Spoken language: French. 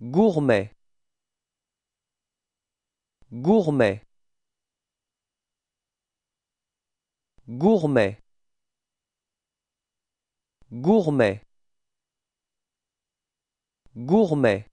Gourmet. Gourmet. Gourmet. Gourmet. Gourmet.